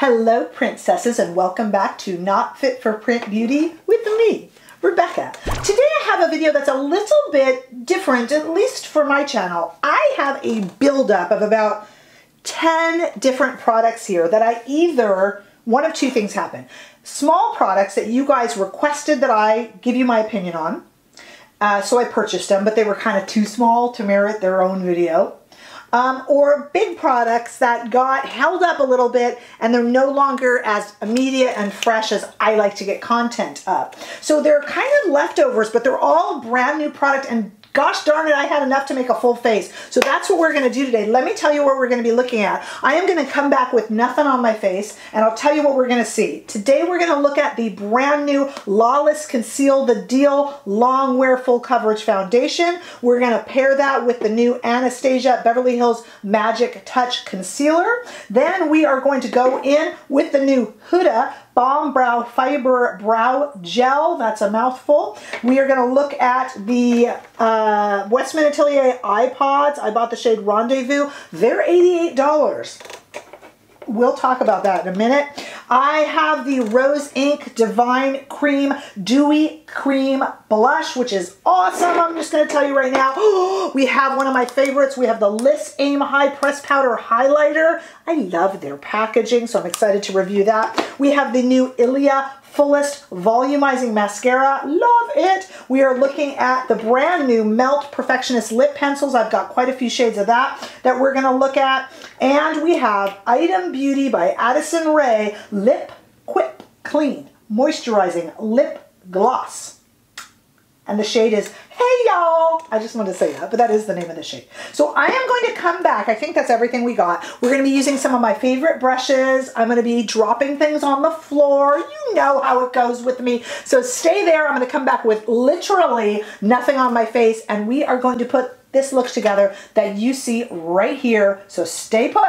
Hello, printcesses, and welcome back to Not Fit for Print Beauty with me, Rebecca. Today I have a video that's a little bit different, at least for my channel. I have a buildup of about 10 different products here that I either, one of two things happen. Small products that you guys requested that I give you my opinion on. Uh, so I purchased them, but they were kind of too small to merit their own video um, or big products that got held up a little bit and they're no longer as immediate and fresh as I like to get content up. So they're kind of leftovers, but they're all brand new product and Gosh darn it, I had enough to make a full face. So that's what we're gonna do today. Let me tell you what we're gonna be looking at. I am gonna come back with nothing on my face and I'll tell you what we're gonna see. Today we're gonna look at the brand new Lawless Conseal the Deal Long Wear Full Coverage Foundation. We're gonna pair that with the new Anastasia Beverly Hills Magic Touch Concealer. Then we are going to go in with the new Huda Bomb Brow Fiber Brow Gel. That's a mouthful. We are going to look at the uh, Westman Atelier Eye Pods. I bought the shade Rendezvous. They're $88 we'll talk about that in a minute. I have the Rose Inc Divine Cream Dewy Cream Blush, which is awesome. I'm just going to tell you right now. we have one of my favorites. We have the LYS Aim High Press Powder Highlighter. I love their packaging, so I'm excited to review that. We have the new Ilia Fullest Volumizing Mascara. Love it. We are looking at the brand new Melt Perfectionist Lip Pencils. I've got quite a few shades of that that we're going to look at. And we have Item Beauty by Addison Rae Lip Quip Clean Moisturizing Lip Gloss. And the shade is Hey y'all! I just wanted to say that, but that is the name of the shade. So I am going to come back. I think that's everything we got. We're going to be using some of my favorite brushes. I'm going to be dropping things on the floor. You know how it goes with me. So stay there. I'm going to come back with literally nothing on my face, and we are going to put this look together that you see right here. So stay put.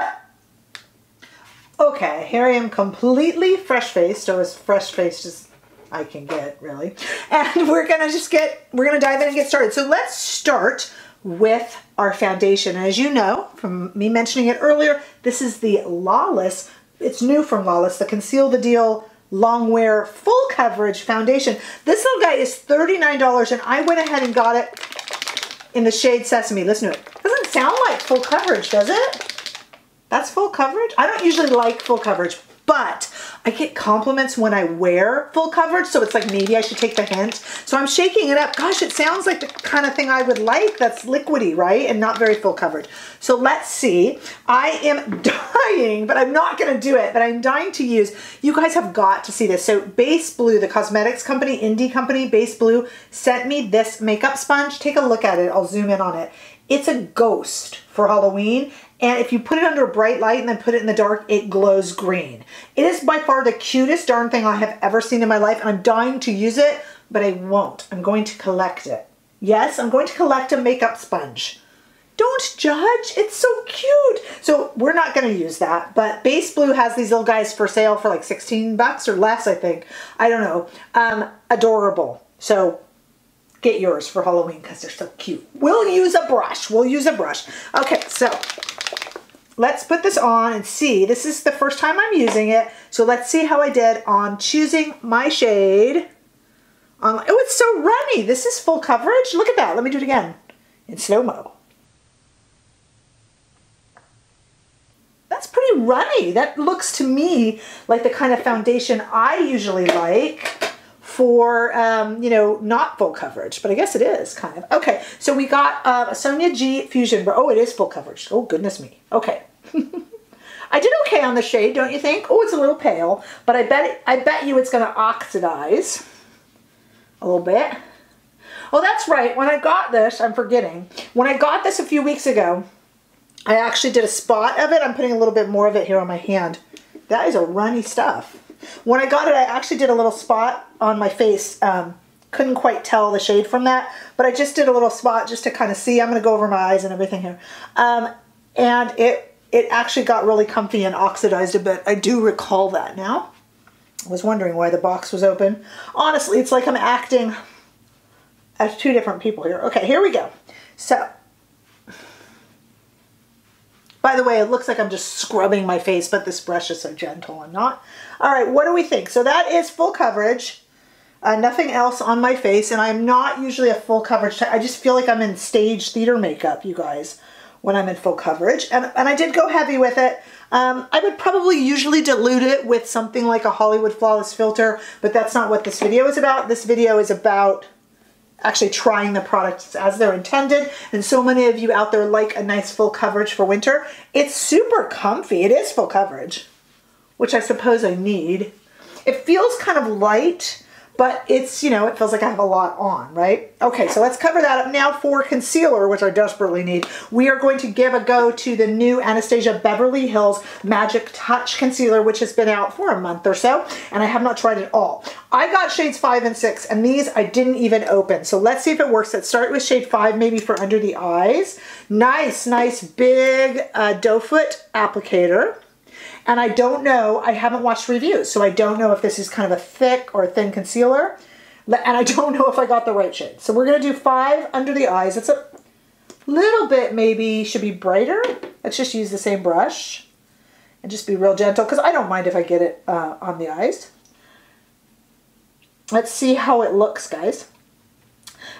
Okay, here I am completely fresh-faced, or as fresh-faced as I can get, really. And we're gonna just get, we're gonna dive in and get started. So let's start with our foundation. As you know, from me mentioning it earlier, this is the Lawless, it's new from Lawless, the Conseal the Deal Long Wear Full Coverage Foundation. This little guy is $39 and I went ahead and got it in the shade Sesame. Listen to it. Doesn't sound like full coverage, does it? That's full coverage? I don't usually like full coverage, but I get compliments when I wear full coverage, so it's like maybe I should take the hint. So I'm shaking it up. Gosh, it sounds like the kind of thing I would like that's liquidy, right? And not very full coverage. So let's see. I am dying, but I'm not gonna do it, but I'm dying to use. You guys have got to see this. So Base Blue, the cosmetics company, indie company, Base Blue, sent me this makeup sponge. Take a look at it. I'll zoom in on it. It's a ghost for Halloween and if you put it under a bright light and then put it in the dark, it glows green. It is by far the cutest darn thing I have ever seen in my life, I'm dying to use it, but I won't. I'm going to collect it. Yes, I'm going to collect a makeup sponge. Don't judge, it's so cute. So we're not gonna use that, but Base Blue has these little guys for sale for like 16 bucks or less, I think. I don't know, um, adorable. So get yours for Halloween because they're so cute. We'll use a brush, we'll use a brush. Okay, so let's put this on and see. This is the first time I'm using it. So let's see how I did on choosing my shade. Um, oh, it's so runny. This is full coverage. Look at that. Let me do it again in slow-mo. That's pretty runny. That looks to me like the kind of foundation I usually like for, um, you know, not full coverage, but I guess it is kind of. Okay, so we got uh, a Sonia G Fusion. Oh, it is full coverage. Oh, goodness me. Okay. I did okay on the shade, don't you think? Oh, it's a little pale, but I bet it, I bet you it's going to oxidize a little bit. Oh, that's right. When I got this, I'm forgetting. When I got this a few weeks ago, I actually did a spot of it. I'm putting a little bit more of it here on my hand. That is a runny stuff. When I got it, I actually did a little spot on my face. Um, couldn't quite tell the shade from that, but I just did a little spot just to kind of see. I'm going to go over my eyes and everything here. Um, and it it actually got really comfy and oxidized a bit. I do recall that now. I was wondering why the box was open. Honestly, it's like I'm acting as two different people here. Okay, here we go. So, By the way, it looks like I'm just scrubbing my face, but this brush is so gentle. I'm not. All right, what do we think? So that is full coverage. Uh, nothing else on my face, and I'm not usually a full coverage. I just feel like I'm in stage theater makeup, you guys, when I'm in full coverage. And, and I did go heavy with it. Um, I would probably usually dilute it with something like a Hollywood Flawless filter, but that's not what this video is about. This video is about actually trying the products as they're intended. And so many of you out there like a nice full coverage for winter. It's super comfy. It is full coverage, which I suppose I need. It feels kind of light, but it's, you know, it feels like I have a lot on, right? Okay, so let's cover that up now for concealer, which I desperately need. We are going to give a go to the new Anastasia Beverly Hills Magic Touch Concealer, which has been out for a month or so, and I have not tried it all. I got shades five and six, and these I didn't even open. So let's see if it works. Let's start with shade five, maybe for under the eyes. Nice, nice big uh, doe foot applicator. And I don't know, I haven't watched reviews, so I don't know if this is kind of a thick or thin concealer. And I don't know if I got the right shade. So we're gonna do five under the eyes. It's a little bit maybe should be brighter. Let's just use the same brush and just be real gentle because I don't mind if I get it uh, on the eyes. Let's see how it looks, guys.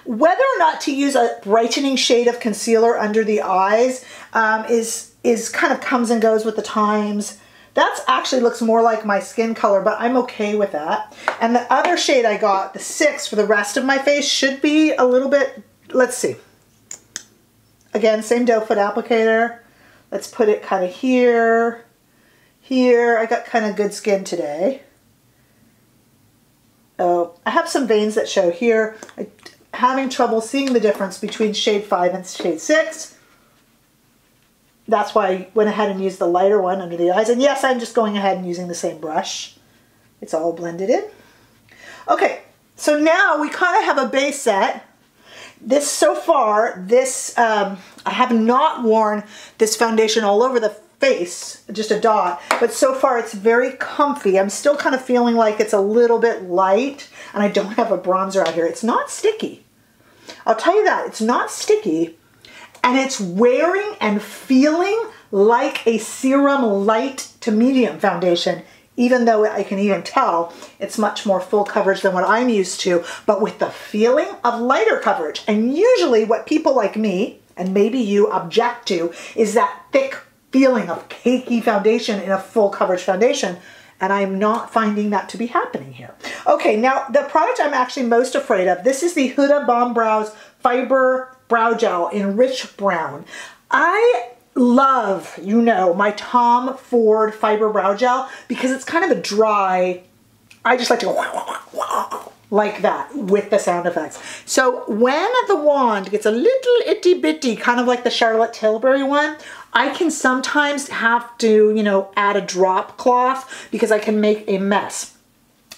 Whether or not to use a brightening shade of concealer under the eyes um, is, is kind of comes and goes with the times. That actually looks more like my skin color, but I'm okay with that. And the other shade I got, the six for the rest of my face, should be a little bit, let's see. Again, same doe foot applicator. Let's put it kind of here, here. I got kind of good skin today. Oh, I have some veins that show here. I'm having trouble seeing the difference between shade 5 and shade 6 that's why I went ahead and used the lighter one under the eyes. And yes, I'm just going ahead and using the same brush. It's all blended in. Okay, so now we kind of have a base set. This, so far, this, um, I have not worn this foundation all over the face, just a dot, but so far it's very comfy. I'm still kind of feeling like it's a little bit light, and I don't have a bronzer out here. It's not sticky. I'll tell you that, it's not sticky, and it's wearing and feeling like a serum light to medium foundation even though I can even tell it's much more full coverage than what I'm used to, but with the feeling of lighter coverage. And usually what people like me, and maybe you object to, is that thick feeling of cakey foundation in a full coverage foundation. And I'm not finding that to be happening here. Okay, now the product I'm actually most afraid of, this is the Huda Bomb Brows Fiber Brow Gel in Rich Brown. I love, you know, my Tom Ford Fiber Brow Gel because it's kind of a dry, I just like to go like that with the sound effects. So when the wand gets a little itty bitty, kind of like the Charlotte Tilbury one, I can sometimes have to, you know, add a drop cloth because I can make a mess.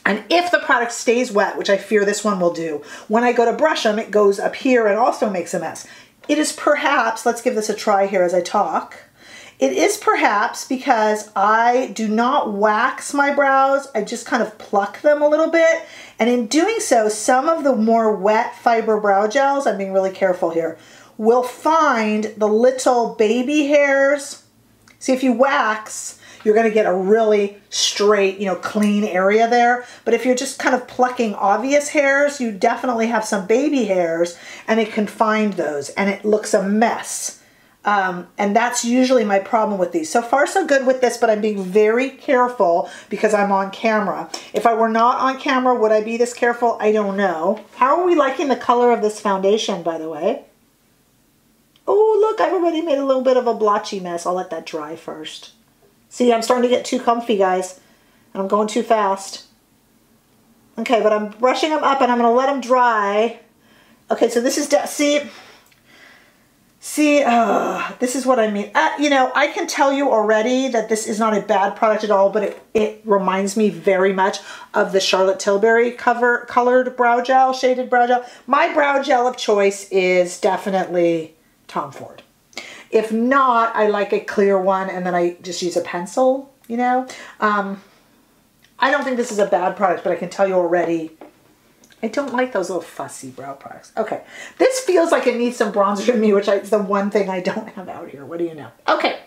And if the product stays wet, which I fear this one will do, when I go to brush them, it goes up here and also makes a mess. It is perhaps, let's give this a try here as I talk. It is perhaps because I do not wax my brows, I just kind of pluck them a little bit. And in doing so, some of the more wet fiber brow gels, I'm being really careful here, will find the little baby hairs. See, if you wax, you're going to get a really straight, you know, clean area there. But if you're just kind of plucking obvious hairs, you definitely have some baby hairs and it can find those and it looks a mess. Um, and that's usually my problem with these. So far so good with this, but I'm being very careful because I'm on camera. If I were not on camera, would I be this careful? I don't know. How are we liking the color of this foundation, by the way? Oh, look, I've already made a little bit of a blotchy mess. I'll let that dry first. See, I'm starting to get too comfy, guys. I'm going too fast. Okay, but I'm brushing them up and I'm going to let them dry. Okay, so this is, see, see, uh, this is what I mean. Uh, you know, I can tell you already that this is not a bad product at all, but it, it reminds me very much of the Charlotte Tilbury cover colored brow gel, shaded brow gel. My brow gel of choice is definitely Tom Ford. If not, I like a clear one and then I just use a pencil, you know. Um, I don't think this is a bad product, but I can tell you already, I don't like those little fussy brow products. Okay, this feels like it needs some bronzer to me, which is the one thing I don't have out here. What do you know? Okay,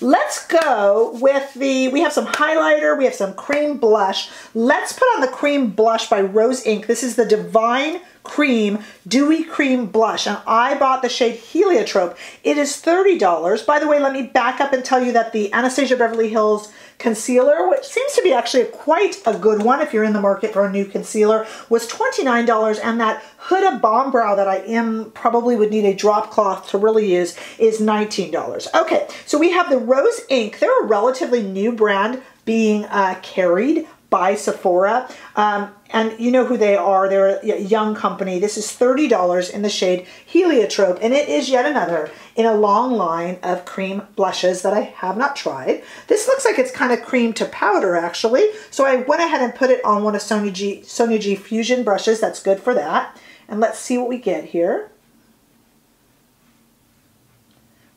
let's go with the, we have some highlighter, we have some cream blush. Let's put on the cream blush by Rose Inc. This is the Divine Cream Dewy Cream Blush. And I bought the shade Heliotrope. It is $30. By the way, let me back up and tell you that the Anastasia Beverly Hills concealer, which seems to be actually quite a good one if you're in the market for a new concealer, was $29 and that Huda Bomb Brow that I am probably would need a drop cloth to really use is $19. Okay, so we have the Rose Inc. They're a relatively new brand being uh, carried by Sephora. Um, and you know who they are. They're a young company. This is $30 in the shade Heliotrope. And it is yet another in a long line of cream blushes that I have not tried. This looks like it's kind of cream to powder, actually. So I went ahead and put it on one of Sonia G, Sonia G Fusion brushes. That's good for that. And let's see what we get here.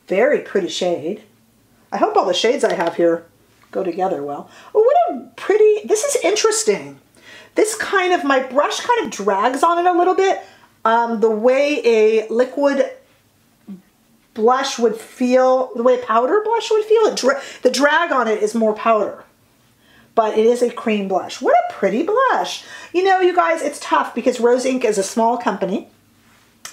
Very pretty shade. I hope all the shades I have here go together well. Oh, pretty, this is interesting. This kind of, my brush kind of drags on it a little bit. Um, the way a liquid blush would feel, the way a powder blush would feel, it dra the drag on it is more powder. But it is a cream blush. What a pretty blush. You know, you guys, it's tough because Rose Inc. is a small company.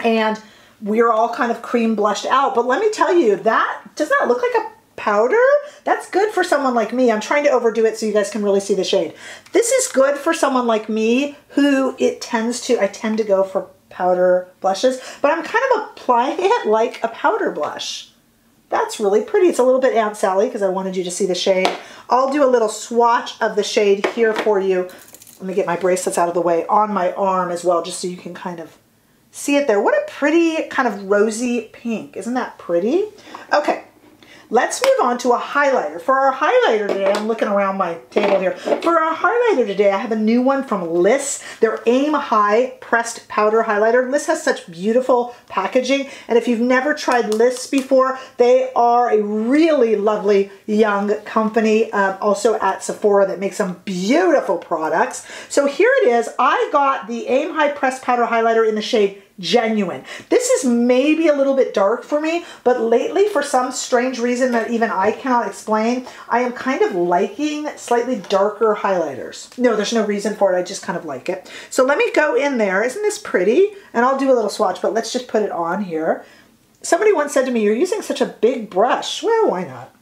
And we're all kind of cream blushed out. But let me tell you, that does that look like a powder, that's good for someone like me. I'm trying to overdo it so you guys can really see the shade. This is good for someone like me who it tends to, I tend to go for powder blushes, but I'm kind of applying it like a powder blush. That's really pretty. It's a little bit Aunt Sally because I wanted you to see the shade. I'll do a little swatch of the shade here for you. Let me get my bracelets out of the way on my arm as well, just so you can kind of see it there. What a pretty kind of rosy pink. Isn't that pretty? Okay, Let's move on to a highlighter. For our highlighter today, I'm looking around my table here. For our highlighter today, I have a new one from LYS. Their Aim High Pressed Powder Highlighter. LYS has such beautiful packaging. And if you've never tried LYS before, they are a really lovely young company, um, also at Sephora that makes some beautiful products. So here it is. I got the Aim High Pressed Powder Highlighter in the shade genuine. This is maybe a little bit dark for me, but lately, for some strange reason that even I cannot explain, I am kind of liking slightly darker highlighters. No, there's no reason for it. I just kind of like it. So let me go in there. Isn't this pretty? And I'll do a little swatch, but let's just put it on here. Somebody once said to me, you're using such a big brush. Well, why not?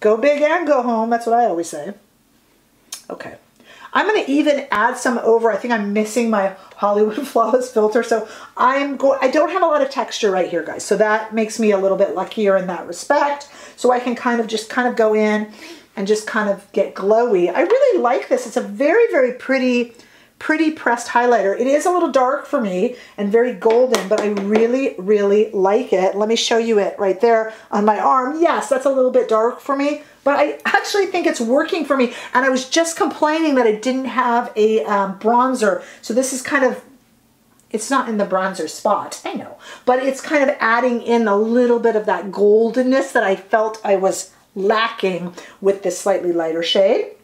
Go big and go home. That's what I always say. Okay. I'm to even add some over. I think I'm missing my Hollywood Flawless filter. So I'm going, I don't have a lot of texture right here, guys. So that makes me a little bit luckier in that respect. So I can kind of just kind of go in and just kind of get glowy. I really like this. It's a very, very pretty, pretty pressed highlighter. It is a little dark for me and very golden, but I really, really like it. Let me show you it right there on my arm. Yes, that's a little bit dark for me, but I actually think it's working for me. And I was just complaining that I didn't have a um, bronzer. So this is kind of, it's not in the bronzer spot, I know, but it's kind of adding in a little bit of that goldenness that I felt I was lacking with this slightly lighter shade.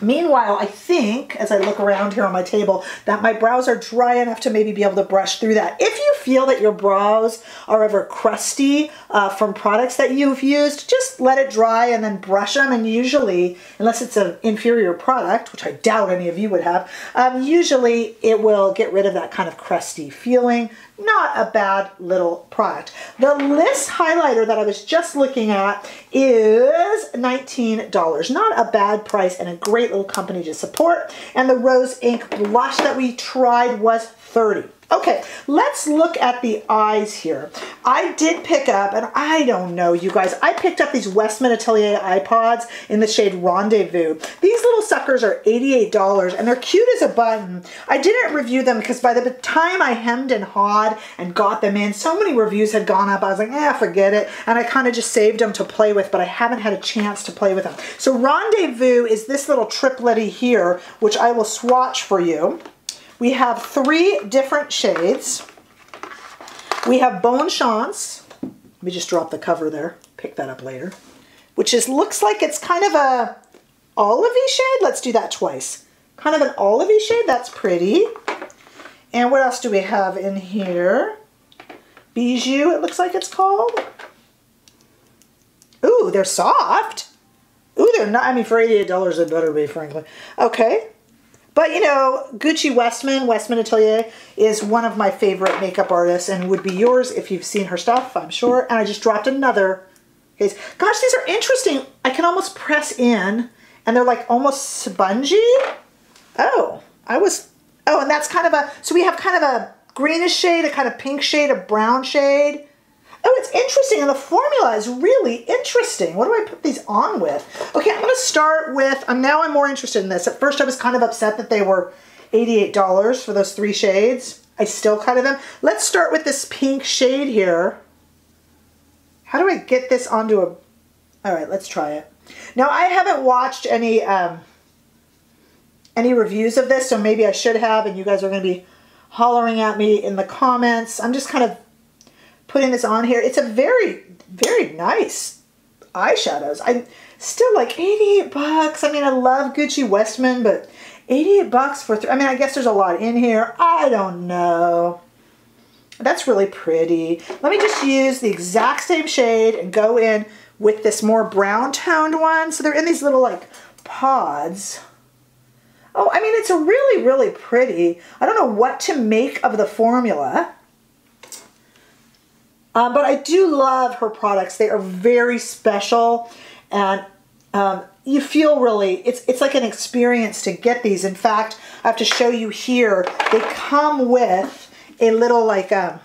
Meanwhile, I think, as I look around here on my table, that my brows are dry enough to maybe be able to brush through that. If you feel that your brows are ever crusty uh, from products that you've used, just let it dry and then brush them. And usually, unless it's an inferior product, which I doubt any of you would have, um, usually it will get rid of that kind of crusty feeling not a bad little product. The LYS highlighter that I was just looking at is $19. Not a bad price and a great little company to support. And the Rose Inc blush that we tried was 30 Okay, let's look at the eyes here. I did pick up, and I don't know, you guys, I picked up these Westman Atelier Eye Pods in the shade Rendezvous. These little suckers are $88, and they're cute as a button. I didn't review them because by the time I hemmed and hawed and got them in, so many reviews had gone up, I was like, eh, forget it. And I kind of just saved them to play with, but I haven't had a chance to play with them. So Rendezvous is this little tripletty here, which I will swatch for you. We have three different shades. We have Bonne Chance. Let me just drop the cover there. Pick that up later. Which is looks like it's kind of a olivey shade. Let's do that twice. Kind of an olivey shade. That's pretty. And what else do we have in here? Bijou, it looks like it's called. Ooh, they're soft. Ooh, they're not, I mean, for $88, they better be, frankly. Okay. But, you know, Gucci Westman, Westman Atelier, is one of my favorite makeup artists and would be yours if you've seen her stuff, I'm sure. And I just dropped another case. Gosh, these are interesting. I can almost press in, and they're like almost spongy. Oh, I was, oh, and that's kind of a, so we have kind of a greenish shade, a kind of pink shade, a brown shade. Oh, it's interesting, and the formula is really interesting. What do I put these on with? Okay, I'm gonna start with, um, now I'm more interested in this. At first I was kind of upset that they were $88 for those three shades. I still kind of am. Let's start with this pink shade here. How do I get this onto a, all right, let's try it. Now I haven't watched any, um, any reviews of this, so maybe I should have, and you guys are gonna be hollering at me in the comments. I'm just kind of putting this on here. It's a very, very nice eyeshadows. I'm still like 88 bucks. I mean, I love Gucci Westman, but 88 bucks for, three. I mean, I guess there's a lot in here. I don't know. That's really pretty. Let me just use the exact same shade and go in with this more brown toned one. So they're in these little like pods. Oh, I mean, it's a really, really pretty. I don't know what to make of the formula. Um, but I do love her products. They are very special and um, you feel really, it's, it's like an experience to get these. In fact, I have to show you here, they come with a little like a um,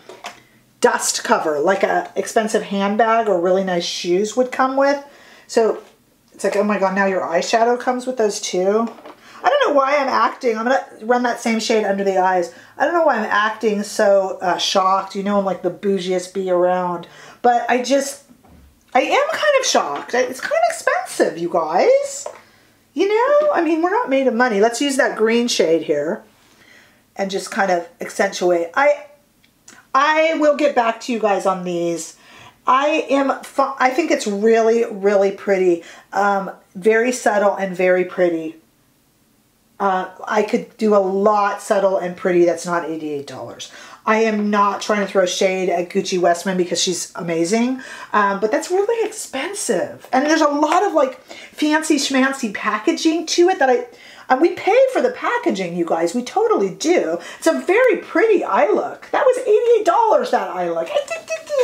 dust cover, like a expensive handbag or really nice shoes would come with. So it's like, oh my God, now your eyeshadow comes with those too. Don't know why I'm acting. I'm to run that same shade under the eyes. I don't know why I'm acting so uh, shocked. You know I'm like the bougiest bee around. But I just, I am kind of shocked. It's kind of expensive, you guys. You know, I mean, we're not made of money. Let's use that green shade here and just kind of accentuate. I, I will get back to you guys on these. I am, I think it's really, really pretty. Um, very subtle and very pretty. Uh, I could do a lot subtle and pretty that's not $88. I am not trying to throw shade at Gucci Westman because she's amazing, um, but that's really expensive. And there's a lot of like fancy schmancy packaging to it that I, and we pay for the packaging, you guys. We totally do. It's a very pretty eye look. That was $88, that eye look.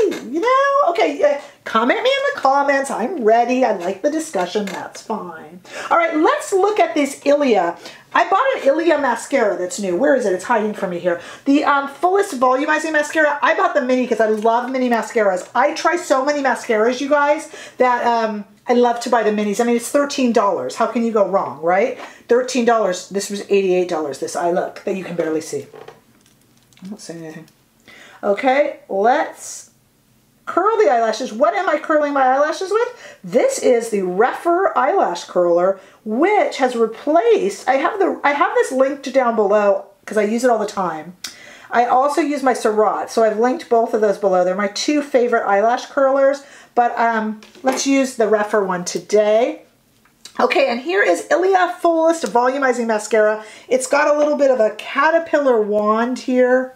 You know? Okay, comment me in the comments. I'm ready. I like the discussion. That's fine. All right, let's look at this Ilia. I bought an Ilia mascara that's new. Where is it? It's hiding from me here. The um, Fullest Volumizing Mascara. I bought the mini because I love mini mascaras. I try so many mascaras, you guys, that um, I love to buy the minis. I mean, it's $13. How can you go wrong, right? $13. This was $88, this eye look that you can barely see. I'm not saying anything. Okay, let's curl the eyelashes. What am I curling my eyelashes with? This is the Rephr eyelash curler, which has replaced, I have the I have this linked down below because I use it all the time. I also use my Surratt, so I've linked both of those below. They're my two favorite eyelash curlers, but um, let's use the Rephr one today. Okay, and here is Ilia Fullest Volumizing Mascara. It's got a little bit of a caterpillar wand here.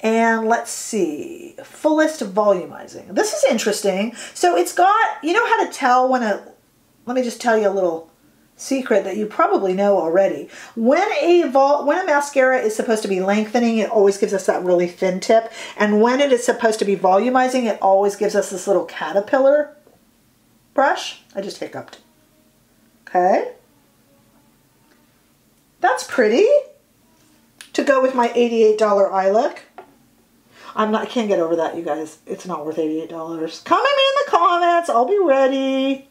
And let's see, fullest volumizing. This is interesting. So it's got, you know how to tell when a, let me just tell you a little secret that you probably know already. When a vol when a mascara is supposed to be lengthening, it always gives us that really thin tip. And when it is supposed to be volumizing, it always gives us this little caterpillar brush. I just hiccuped. Okay. That's pretty to go with my $88 eye look. I'm not, I can't get over that, you guys. It's not worth $88. Comment me in the comments. I'll be ready.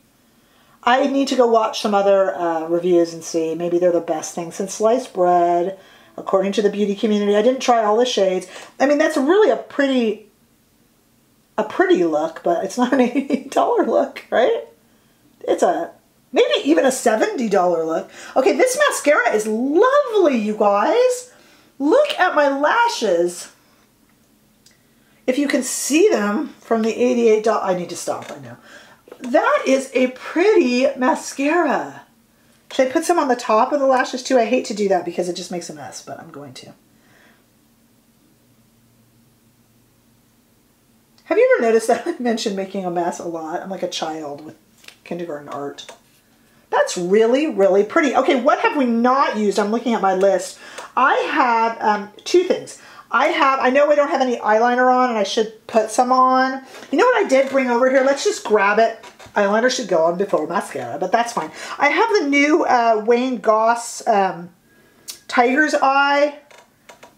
I need to go watch some other uh, reviews and see. Maybe they're the best thing since sliced bread, according to the beauty community. I didn't try all the shades. I mean, that's really a pretty, a pretty look, but it's not an $88 look, right? It's a, maybe even a $70 look. Okay, this mascara is lovely, you guys. Look at my lashes. If you can see them from the $88, I need to stop, I know. That is a pretty mascara. Should I put some on the top of the lashes too? I hate to do that because it just makes a mess, but I'm going to. Have you ever noticed that I mentioned making a mess a lot? I'm like a child with kindergarten art. That's really, really pretty. Okay, what have we not used? I'm looking at my list. I have um, two things. I have, I know I don't have any eyeliner on and I should put some on. You know what I did bring over here? Let's just grab it. Eyeliner should go on before mascara, but that's fine. I have the new uh, Wayne Goss um, Tiger's Eye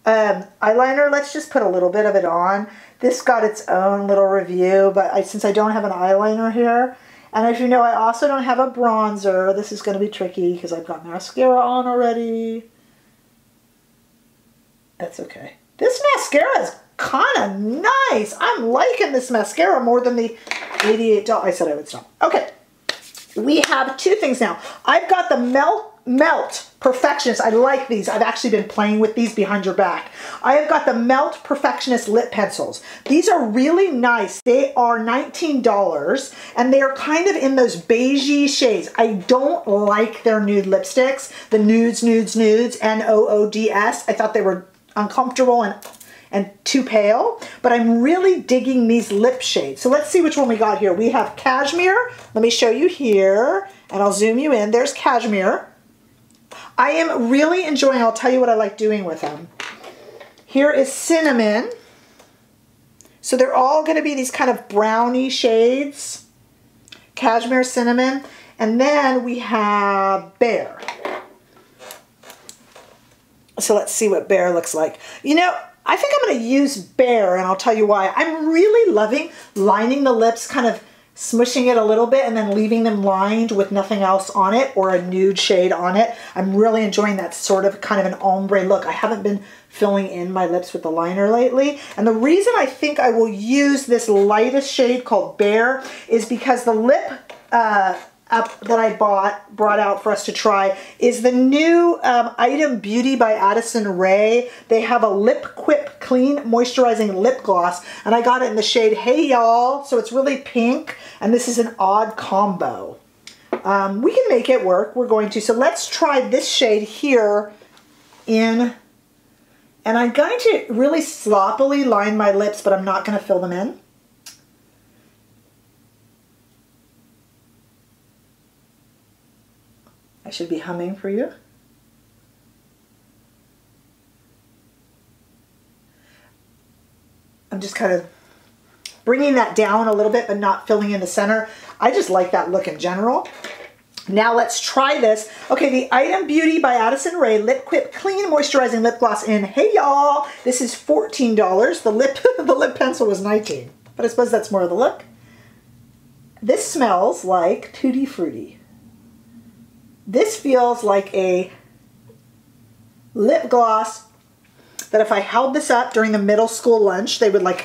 um, eyeliner. Let's just put a little bit of it on. This got its own little review, but I, since I don't have an eyeliner here, and as you know, I also don't have a bronzer. This is going to be tricky because I've got mascara on already. That's okay. This mascara is kind of nice. I'm liking this mascara more than the $88. I said I would stop. Okay. We have two things now. I've got the Melt Melt Perfectionist. I like these. I've actually been playing with these behind your back. I have got the Melt Perfectionist lip pencils. These are really nice. They are $19 and they are kind of in those beigey shades. I don't like their nude lipsticks. The nudes, nudes, nudes, N-O-O-D-S. I thought they were uncomfortable and and too pale, but I'm really digging these lip shades. So let's see which one we got here. We have Cashmere. Let me show you here, and I'll zoom you in. There's Cashmere. I am really enjoying, I'll tell you what I like doing with them. Here is Cinnamon. So they're all going to be these kind of brownie shades. Cashmere Cinnamon. And then we have Bare. So let's see what Bare looks like. You know, I think I'm going to use Bare, and I'll tell you why. I'm really loving lining the lips kind of smushing it a little bit and then leaving them lined with nothing else on it or a nude shade on it. I'm really enjoying that sort of kind of an ombre look. I haven't been filling in my lips with the liner lately. And the reason I think I will use this lightest shade called Bare is because the lip uh, up that I bought, brought out for us to try, is the new um, Item Beauty by Addison Rae. They have a Lip Quip Clean Moisturizing Lip Gloss, and I got it in the shade Hey Y'all, so it's really pink, and this is an odd combo. Um, we can make it work, we're going to. So let's try this shade here in, and I'm going to really sloppily line my lips, but I'm not going to fill them in. I should be humming for you. I'm just kind of bringing that down a little bit, but not filling in the center. I just like that look in general. Now let's try this. Okay, the Item Beauty by Addison Rae Lip Quip Clean Moisturizing Lip Gloss in Hey Y'all. This is $14. The lip, the lip pencil was 19 but I suppose that's more of the look. This smells like Tutti Frutti. This feels like a lip gloss that if I held this up during the middle school lunch, they would like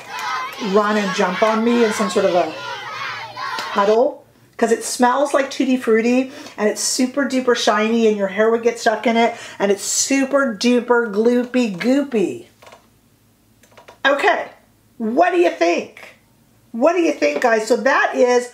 run and jump on me in some sort of a huddle because it smells like Tutti Frutti and it's super duper shiny and your hair would get stuck in it and it's super duper gloopy goopy. Okay, what do you think? What do you think, guys? So that is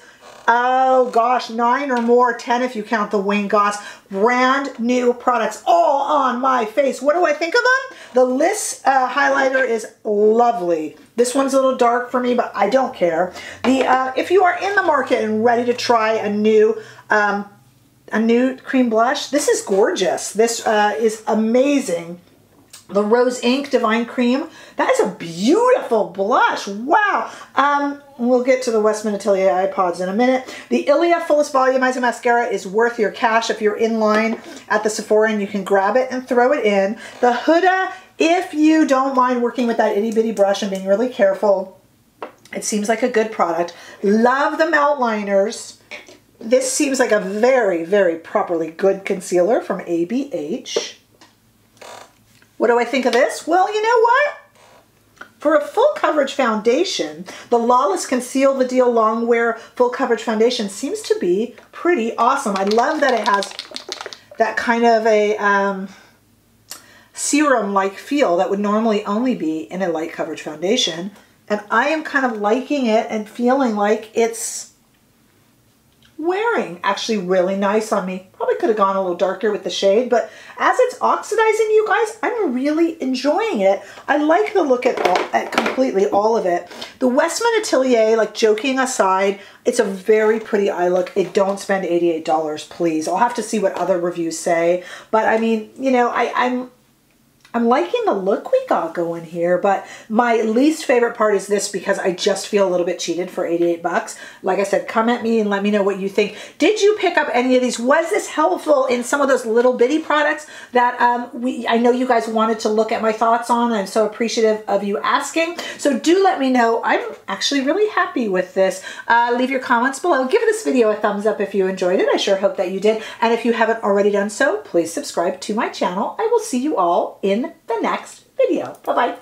oh gosh, nine or more, 10 if you count the Wayne Goss, brand new products all on my face. What do I think of them? The LYS uh, highlighter is lovely. This one's a little dark for me, but I don't care. The uh, If you are in the market and ready to try a new um, a new cream blush, this is gorgeous. This uh, is amazing the Rose Inc Divine Cream. That is a beautiful blush. Wow. Um, we'll get to the Westman Atelier Eye Pods in a minute. The Ilia Fullest Volumizing Mascara is worth your cash if you're in line at the Sephora and you can grab it and throw it in. The Huda, if you don't mind working with that itty bitty brush and being really careful, it seems like a good product. Love the melt liners. This seems like a very, very properly good concealer from ABH. What do I think of this? Well, you know what? For a full coverage foundation, the Lawless Conseal the Deal Longwear Full Coverage Foundation seems to be pretty awesome. I love that it has that kind of a um, serum-like feel that would normally only be in a light coverage foundation. And I am kind of liking it and feeling like it's wearing. Actually really nice on me. Probably could have gone a little darker with the shade, but as it's oxidizing, you guys, I'm really enjoying it. I like the look at, all, at completely all of it. The Westman Atelier, like joking aside, it's a very pretty eye look. It don't spend $88, please. I'll have to see what other reviews say. But I mean, you know, I, I'm I'm liking the look we got going here, but my least favorite part is this because I just feel a little bit cheated for 88 bucks. Like I said, come at me and let me know what you think. Did you pick up any of these? Was this helpful in some of those little bitty products that um, we? I know you guys wanted to look at my thoughts on. I'm so appreciative of you asking. So do let me know. I'm actually really happy with this. Uh, leave your comments below. Give this video a thumbs up if you enjoyed it. I sure hope that you did. And if you haven't already done so, please subscribe to my channel. I will see you all the next video. Bye-bye.